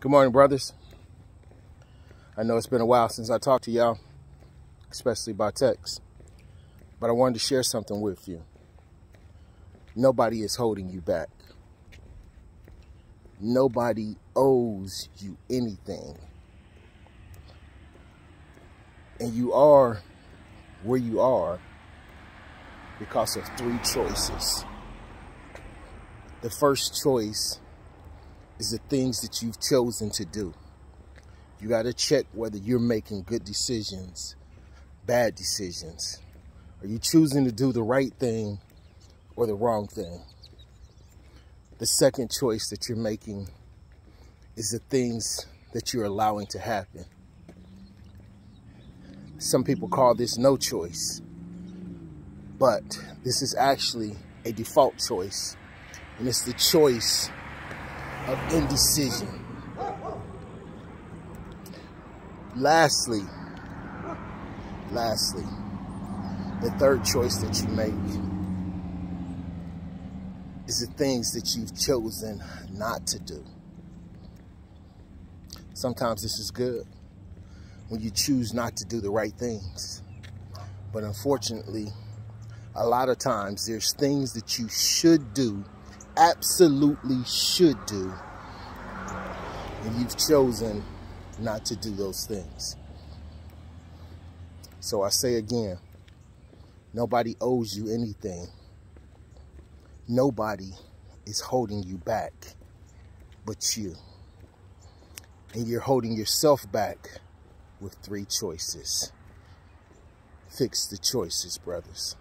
Good morning, brothers. I know it's been a while since I talked to y'all, especially by text, but I wanted to share something with you. Nobody is holding you back. Nobody owes you anything. And you are where you are because of three choices. The first choice is the things that you've chosen to do. You got to check whether you're making good decisions, bad decisions. Are you choosing to do the right thing or the wrong thing? The second choice that you're making is the things that you're allowing to happen. Some people call this no choice, but this is actually a default choice. And it's the choice of indecision. Lastly, lastly, the third choice that you make is the things that you've chosen not to do. Sometimes this is good when you choose not to do the right things. But unfortunately, a lot of times there's things that you should do absolutely should do, and you've chosen not to do those things. So I say again, nobody owes you anything. Nobody is holding you back but you. And you're holding yourself back with three choices. Fix the choices, brothers.